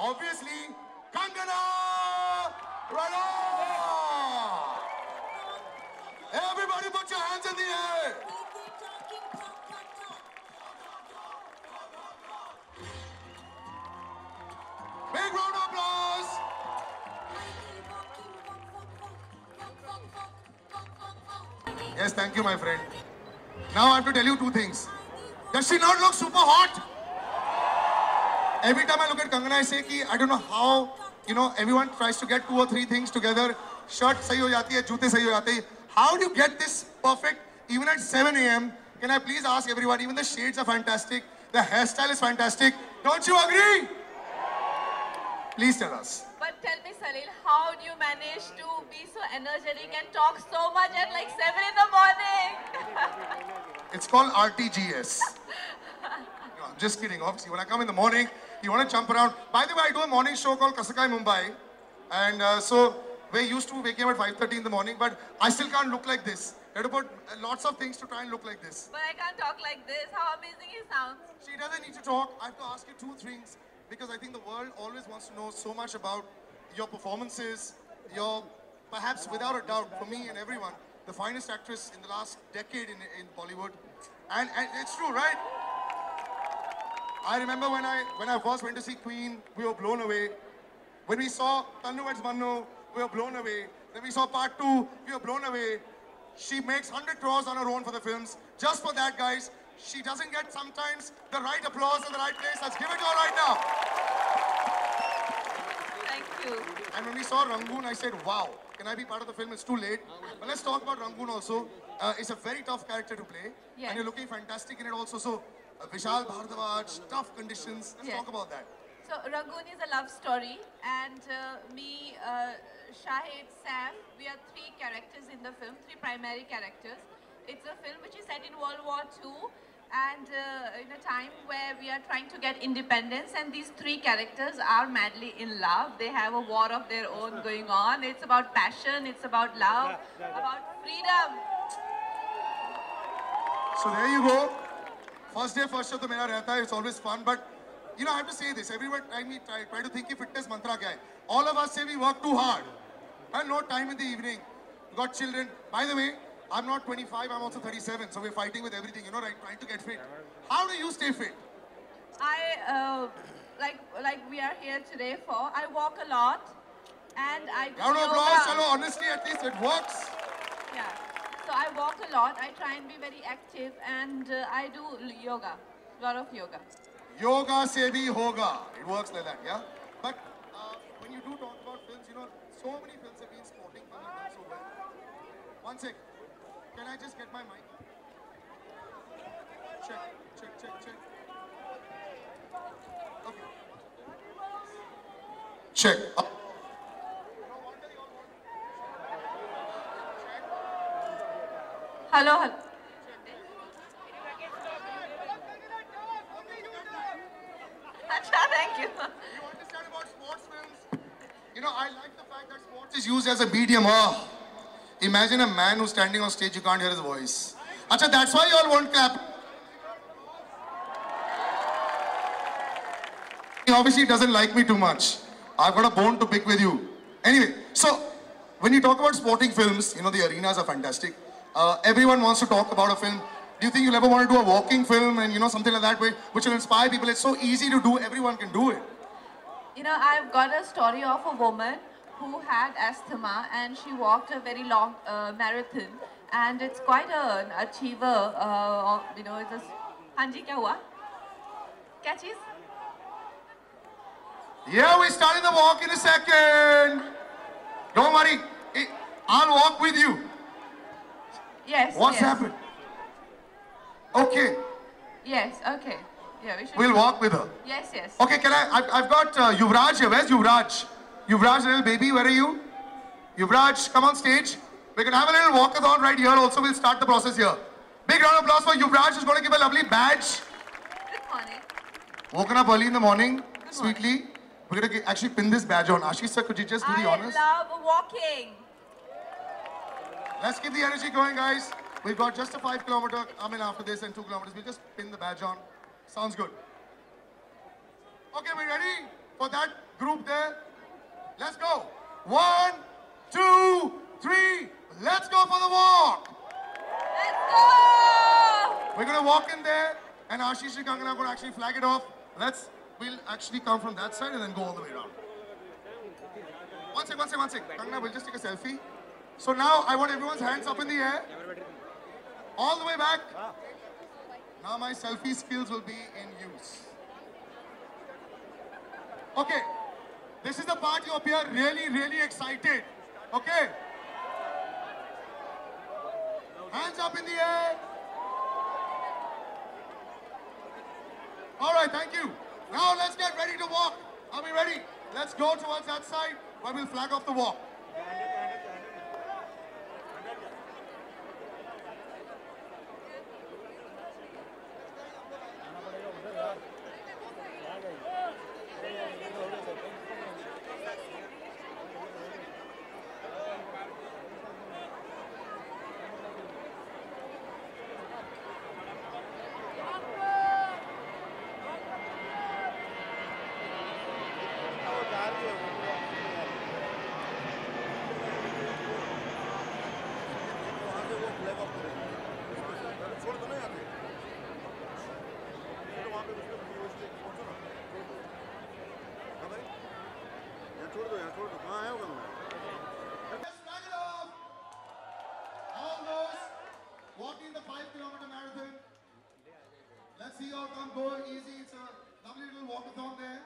Obviously, Kangana Ranaut. Everybody put your hands in the air. Big round of applause. Yes, thank you, my friend. Now I have to tell you two things. Does she not look super hot? every time I look at Kangana, I say ki, I don't know how, you know, everyone tries to get two or three things together. Shirt sahi ho jati hai, joote sahi ho hai. How do you get this perfect even at 7 a.m.? Can I please ask everyone, even the shades are fantastic, the hairstyle is fantastic. Don't you agree? Please tell us. But tell me, Salil, how do you manage to be so energetic and talk so much at like 7 in the morning? it's called RTGS. no, I'm just kidding. Obviously, when I come in the morning, you want to jump around. By the way, I do a morning show called Kasakai Mumbai. And uh, so we're used to waking up at 5.30 in the morning, but I still can't look like this. I had to put uh, lots of things to try and look like this. but I can't talk like this. How amazing he sounds. She doesn't need to talk. I have to ask you two things because I think the world always wants to know so much about your performances, your, perhaps without a doubt, for me and everyone, the finest actress in the last decade in, in Bollywood. And, and it's true, right? I remember when I when I first went to see Queen, we were blown away. When we saw Tanu Weds Manu, we were blown away. Then we saw part two, we were blown away. She makes 100 crores on her own for the films. Just for that, guys, she doesn't get sometimes the right applause in the right place. Let's give it to her right now. Thank you. And when we saw Rangoon, I said, wow, can I be part of the film? It's too late. But let's talk about Rangoon also. Uh, it's a very tough character to play. Yes. And you're looking fantastic in it also. So, uh, Vishal Bhardwaj, tough conditions. Let's Yes. talk about that. So Rangoon is a love story, and uh, me, uh, Shahid, Saif, we are three characters in the film, three primary characters. It's a film which is set in World War II, and uh, in a time where we are trying to get independence, and these three characters are madly in love. They have a war of their own going on. It's about passion, it's about love, about freedom. So there you go. First day, first show to mera rehta hai. It's always fun. But, you know, I have to say this. Every time we try, try to think ki fitness mantra kya hai. All of us say we work too hard. And no time in the evening. Got children. By the way, I'm not 25, I'm also 37. So we're fighting with everything, you know, right? Trying to get fit. How do you stay fit? I uh, like like we are here today for. I walk a lot, and I do Round of applause. Chalo, honestly, at least it works. Yeah. So I walk a lot. I try and be very active, and uh, I do yoga, a lot of yoga. Yoga se bhi hoga. It works like that, yeah? But uh, when you do talk about films, you know, so many films have been sporting have done so well. One sec. Can I just get my mic? Check, check, check, check. Okay. Check. Uh, Hello, hello. Acha, thank you. you understand about sports films? You know, I like the fact that sports is used as a medium. Oh, imagine a man who's standing on stage, you can't hear his voice. Acha, that's why you all won't clap. He obviously doesn't like me too much. I've got a bone to pick with you. Anyway, so when you talk about sporting films, you know, the arenas are fantastic. Uh, everyone wants to talk about a film. Do you think you'll ever want to do a walking film and, you know, something like that way, which will inspire people? It's so easy to do, everyone can do it. You know, I've got a story of a woman who had asthma and she walked a very long uh, marathon. And it's quite an achiever, uh, of- you know, it's a Hanji, kya hua? Kya cheez? Yeah, we're starting the walk in a second. Don't worry, I'll walk with you. Yes, What's yes. happened? Okay, Yes, okay. Yeah, we should... we'll walk with her. Yes, yes. Okay, can I? I've, I've got uh, Yuvraj here. Where's Yuvraj? Yuvraj, little baby, where are you? Yuvraj, come on stage. We're gonna have a little walkathon right here. Also, we'll start the process here. Big round of applause for Yuvraj, who's gonna give a lovely badge. Good morning. Woken up early in the morning, sweetly. We're gonna actually pin this badge on. Ashish sir, could you just do the honors? I love walking. Let's keep the energy going, guys. We've got just a five kilometer, I mean, after this and two kilometers. We'll just pin the badge on. Sounds good. Okay, we ready for that group there. Let's go. One, two, three. Let's go for the walk. Let's go! We're gonna walk in there, and Ashish and Kangana are gonna actually flag it off. Let's. We'll actually come from that side and then go all the way around. One sec, one sec, one sec. Kangana, we'll just take a selfie. So now I want everyone's hands up in the air. All the way back. Now my selfie skills will be in use. Okay. This is the part you appear really, really excited. Okay? Hands up in the air. All right, thank you. Now let's get ready to walk. Are we ready? Let's go towards that side, where we'll flag off the walk. See all come. Go easy. It's a lovely little walkathon there.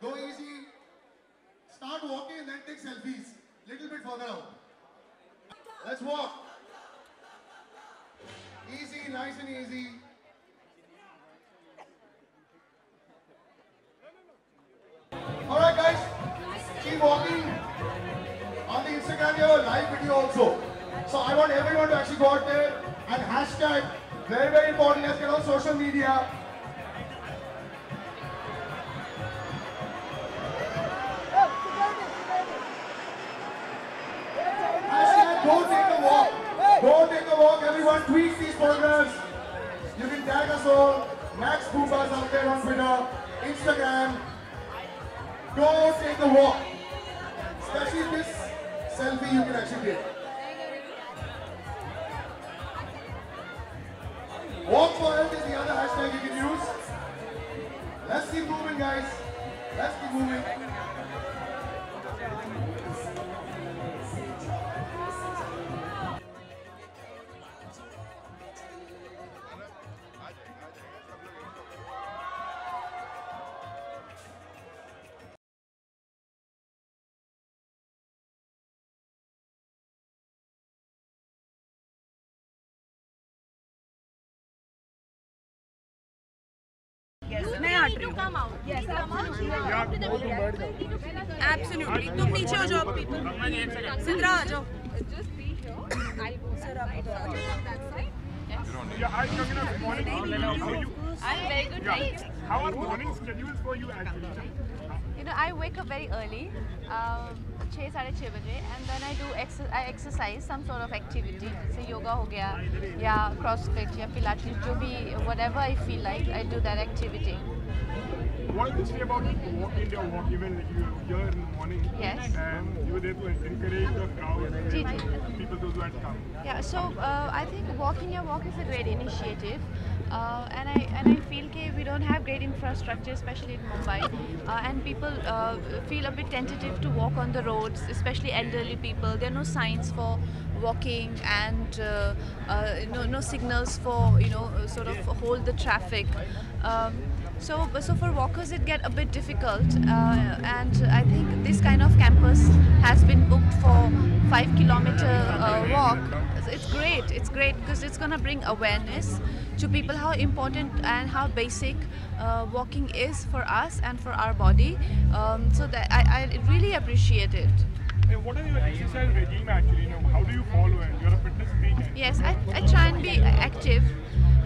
Go easy. Start walking and then take selfies. Little bit further out. Let's walk. Easy, nice and easy. All right, guys. Keep walking. On the Instagram, you live video also. So I want everyone to actually go out there and hashtag. Very, very important. Let's get on social media. Go take a walk. Go take a walk. Everyone tweet these photographs. You can tag us all. Max Bupa's out there on Twitter, Instagram. Go take a walk. Especially this selfie you can actually get. Walk for health is the other hashtag you can use. Let's keep moving, guys. Let's keep moving. मैं हट रही हूँ absolutely तुम नीचे हो जाओ सिंद्रा आ जाओ Yeah, hi, Kangana. Good morning. How are you? I'm very good, right? How are morning schedules for you actually? You know, I wake up very early, um, 6 साढ़े छः बजे and then I do ex I exercise some sort of activity जैसे yoga हो गया या crossfit या pilates जो भी whatever I feel like I do that activity. what did you say about walk India walk even like you were here in the morning? Yes. And you were there to encourage the crowd and people those who had come. Yeah, so uh, I think Walk India Walk is a great initiative, uh, and I and I feel that we don't have great infrastructure, especially in Mumbai, uh, and people uh, feel a bit tentative to walk on the roads, especially elderly people. There are no signs for walking and uh, uh, no no signals for you know sort of hold the traffic. Um, so, so for walkers, it get a bit difficult, uh, and I think this kind of campus has been booked for five kilometer uh, walk. It's great. It's great because it's gonna bring awareness to people how important and how basic uh, walking is for us and for our body. Um, so that I, I really appreciate it. And what is your exercise regime actually? You know, how do you follow it? You're a fitness freak. Yes, I, I try and be active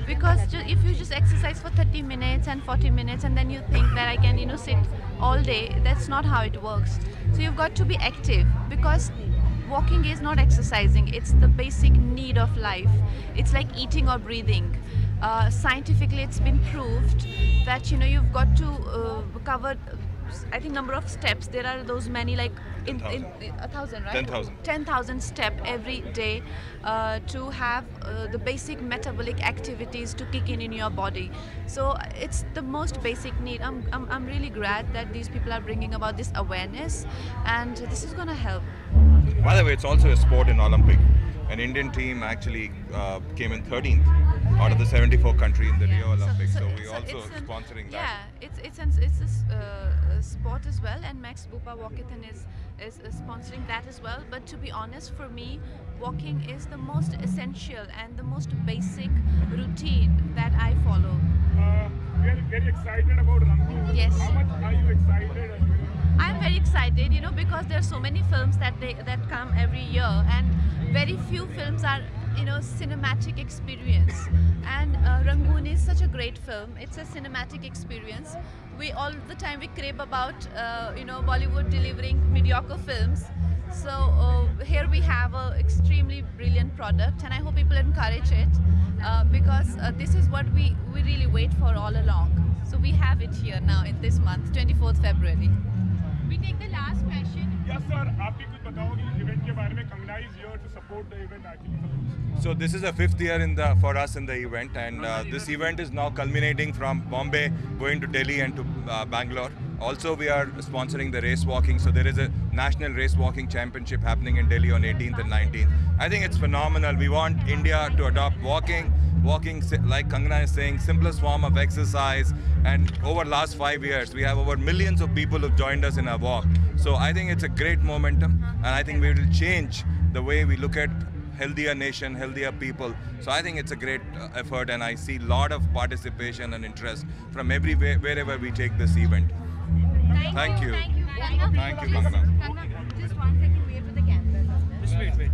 because if you just exercise for 30 minutes and 40 minutes and then you think that I can, you know, sit all day, that's not how it works. So you've got to be active because walking is not exercising, it's the basic need of life. It's like eating or breathing. Uh, scientifically, it's been proved that, you know, you've got to uh, cover steps. I think number of steps. There are those many like in, in, a thousand, right? 10,000. 10,000 step every day uh, to have uh, the basic metabolic activities to kick in in your body. So it's the most basic need. I'm, I'm, I'm really glad that these people are bringing about this awareness and this is going to help. By the way, it's also a sport in Olympic. An Indian team actually uh, came in 13th out of the 74 country in the Yeah, Rio Olympics. So, it's we a- also an- sponsoring that. Yeah, it's it's an, it's a uh, a sport as well, and Max Bupa Walkathon is is sponsoring that as well. But to be honest, for me, walking is the most essential and the most basic routine that I follow. Uh, we are very excited about Rangoon. Yes. How much are you excited? I'm very excited, you know, because there are so many films that they that come every year, and very few films are, you know, cinematic experience. And uh, Rangoon is such a great film. It's a cinematic experience. We all the time we crave about, uh, you know, Bollywood delivering mediocre films. So uh, here we have an extremely brilliant product, and I hope people encourage it uh, because uh, this is what we we really wait for all along. So we have it here now in this month, 24th February. We take the last So this is the fifth year in the for us in the event, and uh, this event is now culminating from Bombay, going to Delhi and to uh, Bangalore. Also, we are sponsoring the race walking. So there is a national race walking championship happening in Delhi on 18th and 19th. I think it's phenomenal. We want India to adopt walking. Walking, like Kangana is saying, simplest form of exercise. And over last five years, we have over millions of people who've joined us in our walk. So I think it's a great momentum, and I think we will change the way we look at healthier nation, healthier people. So I think it's a great uh, effort, and I see a lot of participation and interest from everywhere, wherever we take this event. Thank you. Thank you. Kangna, Thank you, just- Kangna. Kangna, just one second, wait for the camera. Just wait, wait.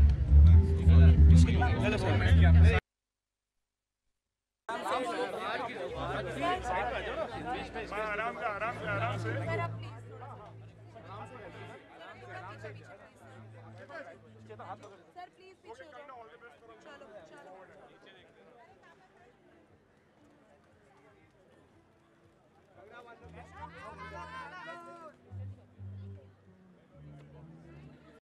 हाँ, आराम से आराम से आराम से sir please पीछे हो जाओ चलो चलो